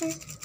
Bye.